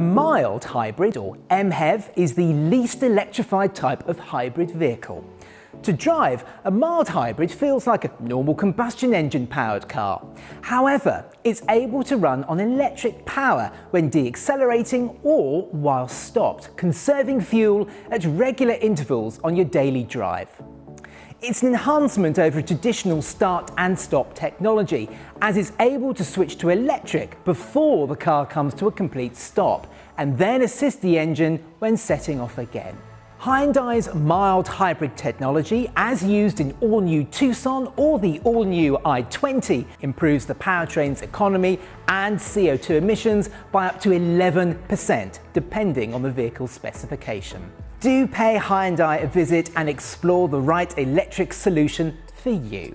mild hybrid, or MHEV, is the least electrified type of hybrid vehicle. To drive, a mild hybrid feels like a normal combustion engine powered car. However, it's able to run on electric power when deaccelerating or while stopped, conserving fuel at regular intervals on your daily drive. It's an enhancement over traditional start and stop technology, as it's able to switch to electric before the car comes to a complete stop, and then assist the engine when setting off again. Hyundai's mild hybrid technology, as used in all-new Tucson or the all-new i20, improves the powertrain's economy and CO2 emissions by up to 11%, depending on the vehicle's specification. Do pay Hyundai a visit and explore the right electric solution for you.